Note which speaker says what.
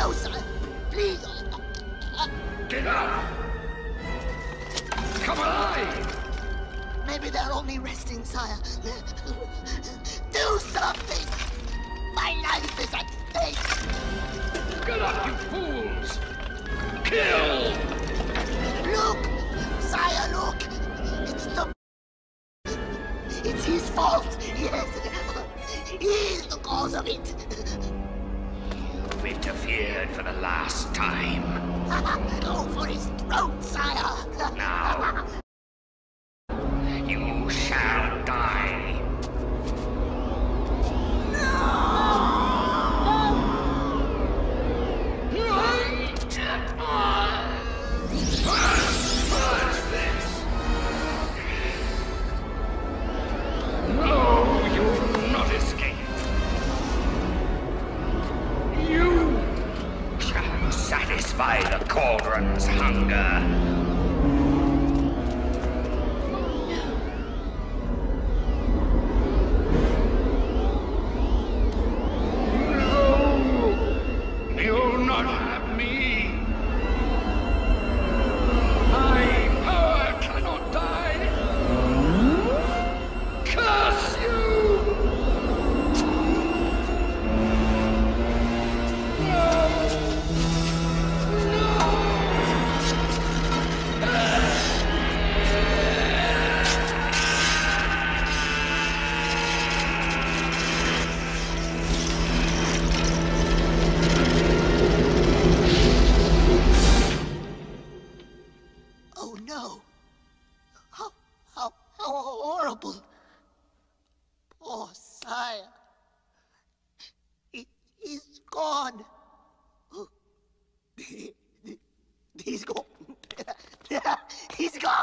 Speaker 1: No, sire. Please.
Speaker 2: Get up! Come alive!
Speaker 1: Maybe they're only resting, sire. Do something! My life is at stake!
Speaker 2: Get up, you fools! Kill!
Speaker 1: Look! Sire, look! It's the... It's his fault! Yes! He's the cause of it!
Speaker 2: For the last time.
Speaker 1: Go for his throat, sire!
Speaker 2: Now, satisfy the cauldron's hunger.
Speaker 1: Horrible! Poor sire. He, he's gone. Oh. He's gone. He's gone.